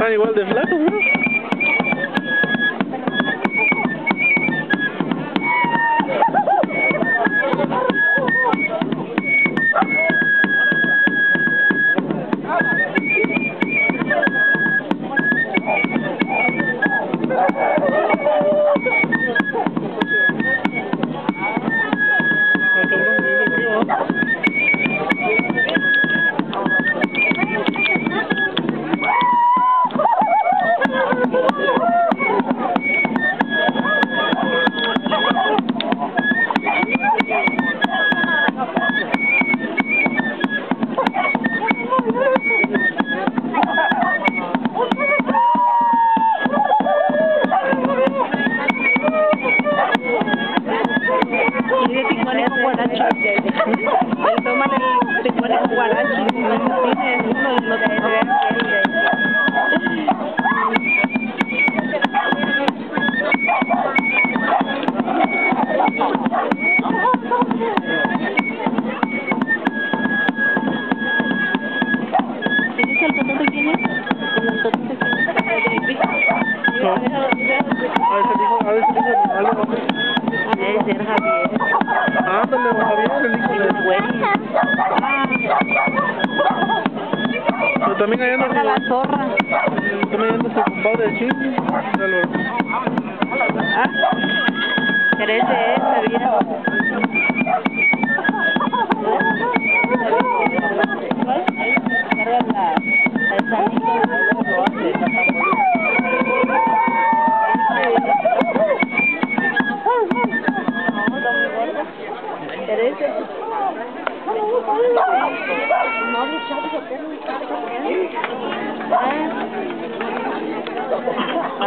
Dani igual de flaco, bro. también allá anda la zorra. También anda su compadre. Ah, eres de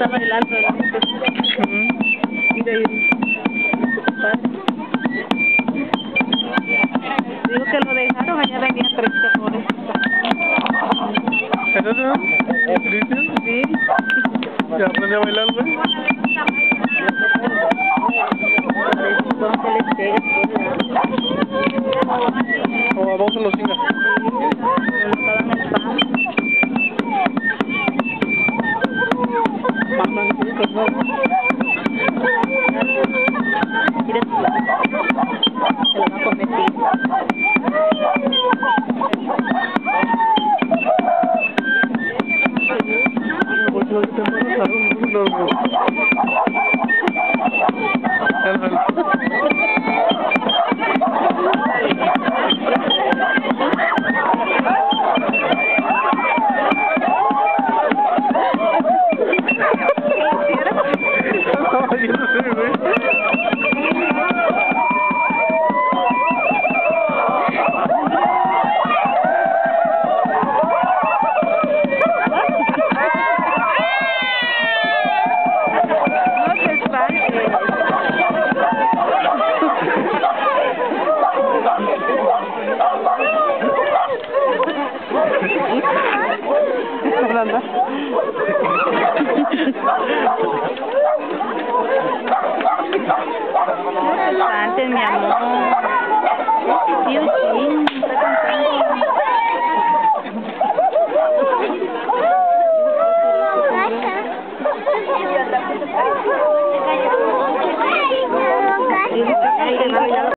está bailando el pues, Digo que lo dejaron, allá venía tres temores. ¿Pero este no? ¿Cristian? Sí. ¿Ya aprende a bailar, güey? ¿O a vos chingas?